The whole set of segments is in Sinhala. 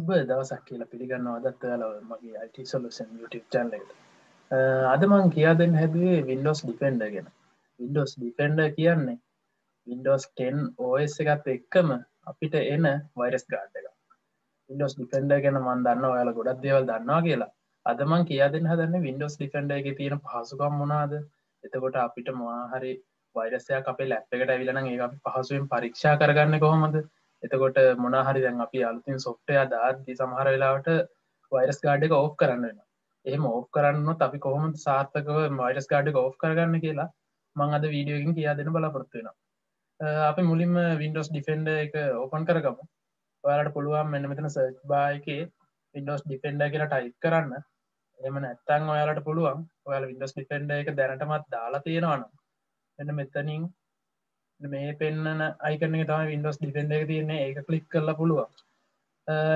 සුබ දවසක් කියලා පිළිගන්න අදත්වයාල මගේ අයිට සොලුසන් YouTube චන්ල එකට. අද මං කියා දෙන්න හැදුවේ වින්ඩෝස් ඩිෆෙන්ඩ ගෙන. වින්ඩෝස් ඩිෆෙන්ඩ කියන්නේ වින්ඩෝස් 10 OS එකත් එක්කම අපිට එන වයිරස් ගාඩ් එක වින්ඩෝස් ඩිෆෙන්ඩ ගැන මන් දන්න ඔයාල ගොඩක් දේවල් දන්නවා කියලා. අදමන් කියා දෙන්න හදන්න වින්ඩෝස් ඩිෆෙන්ඩ එක තියෙන පහසුකම් මොනාද එතකොට අපිට මහරි වෛරසයක් අපේ ලැප් එකට ඇවිලන ඒ පහසුවෙන් පරීක්ෂා කරගන්න කොහොමද? එතකොට මොනහරි දැන් අපි අලුතින් සොෆ්ටය දාද්දි සමහර වෙලාවට වයිරස් ගාඩ් එක ඕෆ් කරන්න වෙන එහෙම ඕෆ් කරන්න අපි කොහොම සාර්ථකව මයිරස් ගාඩ් ඕෆ් කරගන්න කියලා මං අද වීඩියෝකින් කියා දෙන බලාපොරත්තුවෙන අපි මුලින්ම වින්ඩෝස් ඩිෆෙන්ඩ එක ඕපන් කරගමු. ඔයාලට පුළුවන් මෙන්න මෙතන සර්ච් බායකේ වින්ඩෝස් ඩිෆෙන්ඩ කියලා ටයි් කරන්න. එම නැත්තං ඔයාලට පුළුවන් ඔයාල වින්ඩෝස් ඩිෆෙන්ඩ එක දැනටමත් දාලා තියෙනවාන එන්න මෙතනින් මේ පෙන්න්න අයිකන තම වින්ඩෝස් ඩිෆෙන්ඩ එක තියන්නේ. ඒක කලික් කරලා පුළුවන්.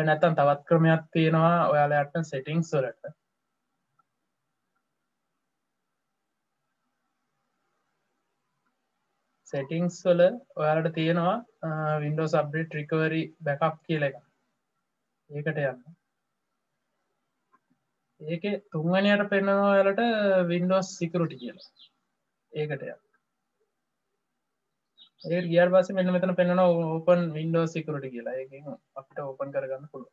නැත්තන් තවත් ක්‍රමයක් තියෙනවා ඔයාලට සෙටිංස් වලට. සෙටිංස් වල ඔයාලට තියෙනවා වින්ඩෝ සබ්‍රි ට්‍රිකවරි බැකප් කියල එක ඒකට යන්න. ඒක තුන්වනයට පෙන්නවා ඔයාලට වින්ඩෝස් සිකරුටි කියලා. ඒකට යන්න. ඒ ගියර් පස මෙන්න මෙතන පෙන්න්න ඕපන් වින්ඩෝ සිකරට කියලා. එක අපිට ඕපන් කරගන්න පුළුව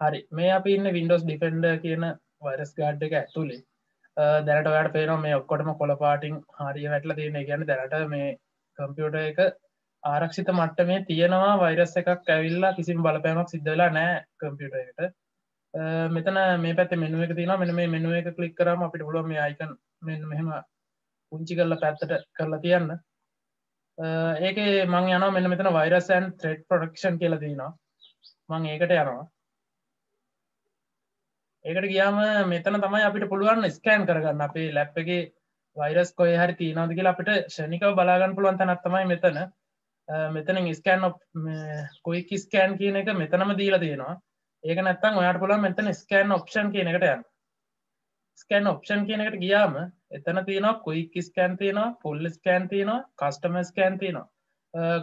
හරි. මේ අපි ඉන්න වින්ඩෝස් ඩිෆෙන්ඩ කියන වරස් ගාඩ් එක ඇතුලේ. දැනට වැඩ පේනවා මේ ඔක්කොටම කොළ පාටිං හරිය වැටල තියෙන. ගැන දැනට මේ කම්පියුට එක ආරක්ෂිත මට්ට මේ තියෙනවා වෛරස් එකක් ඇවිල්ලා කිසිම බලපෑමක් සිද්ධලා නෑ කම්පියුට එකට. මෙතන මේ පැත් මෙනුව එක තින මෙන මේ මෙනුව එක කලික් කරම අපිට පුලුව මේ අයිකන් මෙන්න මෙහෙම පුංචි කරලා පැත්තට කරලා තියන්න. ඒක මං යන මෙන්න මෙතන වෛරසන් ත්‍රෙඩ් ප්‍රඩක්ෂන් කියලා තිනවා මං ඒකට යනවා. ඒකට ගියාම මෙතන තමයි අපිට පුළුවන් ස්කෑන් කරගන්න. අපේ ලැප් එක වෛරස් කොය හරි තියනද කියලා අපිට ෂණිකව බලාගන්න පුළුවන් තැනත්තමයි මෙතන. මෙතන ස්කෑන් කොයික් ස්කෑන් කියන එක මෙතනම දීලා තියෙනවා. ඒක නැත්තම් ඔයාට පුළුවන් මෙතන ස්කෑන් ඔප්ෂන් කියන එකට යන්න. ස්කෑන් ඔප්ෂන් කියන එකට ගියාම එතන තියෙනවා කොයික් ස්කෑන් තියෙනවා පුල්ල ස්කෑන් තියෙනවා කස්ටම ස්කෑන් තියෙනවා.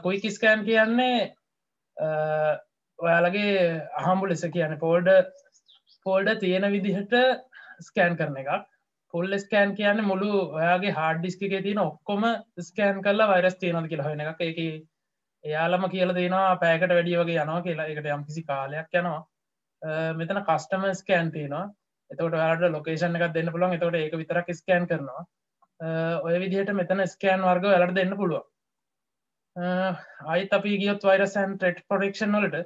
කොයික් ස්කෑන් කියන්නේ ඔයාලගේ අහම්බු ලෙස කියන පෝල්ඩ පෝල්ඩ තියෙන විදිහට ස්කෑන් කරන එකක්. පුල්ල ස්කෑන් කියන්න මුළු ඔයාගේ හාඩ ඩිස්ක එක තියෙන ඔක්කොම ස්කෑන් කරලා වරස් තියෙනද කියලා හොන එකක්. එක එයාලම කියල දෙනවා පෑකට වැඩිය වගේ යනවා කියලා. එකට යම් කිසි කාලයක් යනවා. මෙතන කස්ටම ස්කෑන් තියෙනවා. එතකට යාට ලොකේෂන් එකක් දෙන්න පුළුවන්. එතකට ඒක විතරක් ස්කෑන් කරනවා. ඔය විදිහට මෙතන ස්කෑන් වර්ග වැලට දෙන්න පුළුව අයිත් අපි ගියොත් වයිරසන් ටෙට් පොඩක්ෂන් වලට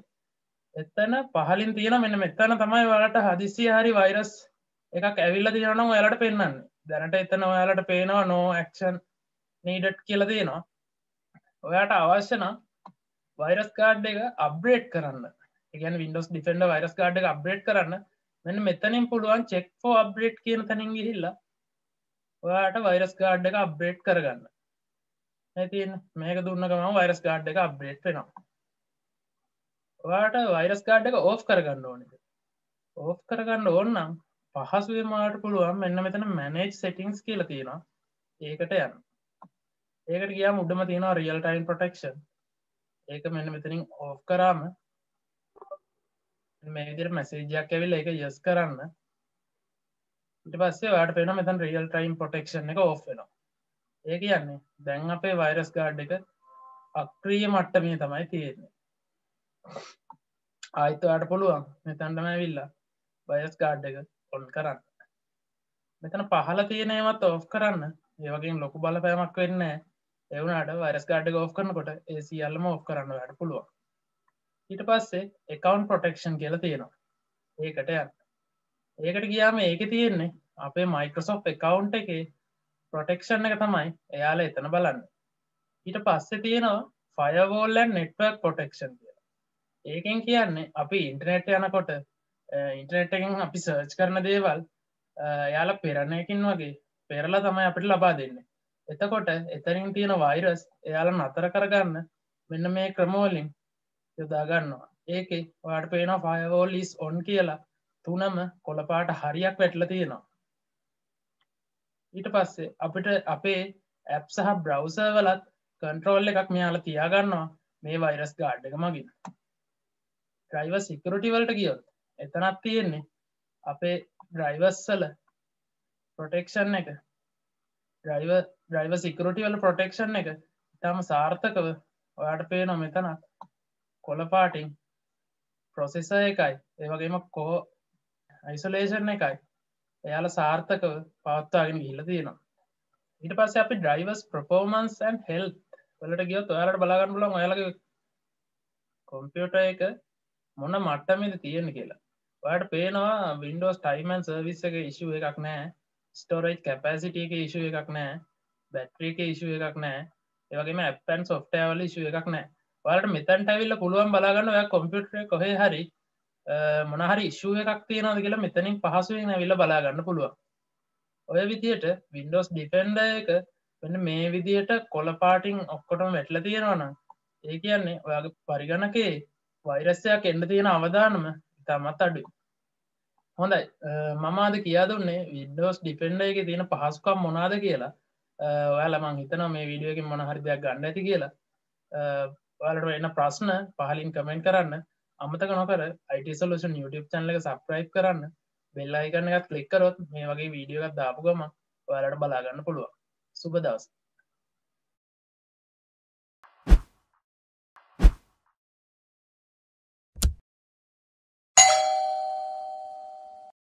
එත්තන පහලින් තියෙන මෙන්න මෙතන තමයි වලට හදිසි හරි වෛරස් එකක් ඇවිල්ල තියෙනනම් ඔයාලට පෙන්න්න දැනට එතන ඔයාලට පේනවා නෝ ඇක්ෂන් නීඩට් කියල තියෙනවා. ඔයාට අවශ්‍යන වෛරස් කාඩ් එක අබ්‍රේට් කරන්න. එකන් වින්ඩෝස් ඩිෆෙන්ඩ වෛරස් කාඩ් එක අබ්‍රේට් කරන්න. මෙන්න මෙතනින් පුළුවන් චෙක් ෆෝ අප්බ්‍රේට් කියන තැනින් ගිහිල්ලා ඔයාට වෛරස් ගාඩ් එක අප්බ්‍රේට් කරගන්න. ඇතින් මේක දුන්න ගම වෛරස් ගාඩ් එක අප්බ්‍රේට් වෙනවා. ඔයාට වෛරස් ගාඩ් එක ඕෆ් කරගන්න ඕනක ඕෆ් කරගන්න ඕන්නම් පහසුවේ මාට පුළුවන් මෙන්න මෙතන මැනේජ් සෙටිංස් කියල තියෙනවා. ඒකට යන්න. ඒකට ගියා මුඩම තියෙනවා රියල් ටයින් ප්‍රටක්ෂන් ඒක මෙන්න මෙතනින් ඕෆ් කරාම මේ විදිර මැසේජයක් ඇවිල් එක යස් කරන්න ඉට පස්සේ වාට පෙන මෙතන් රියල් ටයිම් පොටෙක්ෂන් එක ඕෆ් වෙනවා ඒ කියන්නේ දැන් අපේ වෛරස් ගාඩ් එක අක්‍රිය මට්ටමිය තමයි තියෙන්නේ ආයිතවාට පුළුවන් මෙතන්ටම ඇවිල්ලා වයස් ගාඩ් එක ඔොන් කරන්න මෙතන පහල තියෙනේවත් ඕෆ් කරන්න ඒවගේ ලොකු බලපෑමක් වෙන්න එවුණට වරස් ගාඩ ගෝ් කරනකොට ඒ සියල්ලම ඔෆ් කරන්න වැඩ පුළුවන් ඊට පස්සේ එකකවන්් ප්‍රොටෙක්ෂන් කියල තියෙනවා. ඒකට යන්න. ඒකට ගියාම ඒක තියෙන්නේ අපේ මයිකසෝ් එකකවන්් එක ප්‍රොටෙක්ෂන් එක තමයි එයාල එතන බලන්න. ඊට පස්සේ තියෙනවා ෆයවෝල්ලන් නෙට්වක් පොටෙක්ෂන් කියලා. ඒකෙන් කියන්නේ අපි ඉන්ටනෙට් යනකොට ඉන්ටනෙට් එකෙන් අපි සර්ච් කරන දේවල් යාල පෙරණයකින් වගේ පෙරලා තමයි අපිට ලබා දෙන්න. එතකොට එතරින් තියෙන වෛරස් එයාල නතර කරගන්න මෙන්න මේ ක්‍රමෝලින් යොදාගන්නවා ඒක වාට පේන ෆයවෝල් ලිස් ඔන් කියලා. තුනම කොළපාට හරියක් වැටල තියෙනවා. ඊට පස්සේ අපිට අපේ ඇප් සහ බ්‍රව්ස වලත් කන්ට්‍රෝල් එකක් මෙයාල තියාගන්නවා මේ වෛරස් ගාඩ් එක මගින්. ්‍රයිව සිකරටි වලට කියොත් එතනත් තියෙන්නේ අපේ ඩ්‍රයිවස්සල ප්‍රොටෙක්ෂන් එක. ්‍රයිව ්‍රයිව සිකරටි වල ප්‍රොටෙක්ෂන් එක. ඉතාම සාර්ථකව ඔයාට පේන මෙතනත් කොලපාටිං ප්‍රොසෙස එකයි. ඒවගේම කෝ අයිසොලේෂන් එකයි. එයාල සාර්ථකව පවත්වාගෙන ගිහිල තියෙනවා. ඊට පස්ස අපි ඩ්‍රයිවස් ප්‍රපෝමන්ස්න් හෙල් වලට ගියොත් ඔයාලට බලාගන්න පුලන් ඔයාලගේ කොම්පියුට එක මොන මට්ටමද තියෙන කියලා. ඔයාට පේනවා වින්ඩෝස් ටයිමන් සර්විස් එක ඉශුව එකක් නෑ. ස්ටෝරේජ් කැපසිට එක ඉශුව එකක් නෑ. බැට්‍රිය එක ඉශුව එකක් නෑ. ඒවගේම ඇපන් සොෆ්ටෑවල ඉශුව එකක් නෑ. වලට මෙතැන්ට ඇවිල්ල පුළුවන් බලාගන්න ඔය කොම්පියුටර කොහේ හරි මොනහරි ඉශුව එකක් තියෙනද කියලා මෙතනින් පහසුවෙන් ඇවිල්ල බලාගන්න පුළුවන්. ඔය විදියට වින්ඩෝස් ඩිෆෙන්ඩ එක වන්න මේ විදියට කොලපාටිං ඔක්කොටම වැටල තියෙනවන ඒ කියන්නේ ඔයාගේ පරිගණකේ වෛරස්සයක් එන්න තියෙන අවධානම ඉතාමත් අඩු හොඳයි. මමාද කියා දුන්නේ විඩෝස් ඩිපෙන්ඩ එක තියෙන පහසුකම් මොනාද කියලා. ඔයාලමං හිතන මේ වීඩියෝකින් මොන හරි දෙයක් ගන්න ඇති කියලා. ඔයාලට එන්න ප්‍රශ්න පහලින් කමෙන්ට් කරන්න. අමතක නොකර අයිටසලෂන් YouTube චන්ල එක සප්‍රයිප් කරන්න. බෙල්ලායිකන්න එකත් කලික්කරොත් මේ වගේ වීඩියෝ එකත් දාපු ගම ඔයාලට බලාගන්න පුළුවන්. සුබ දවස්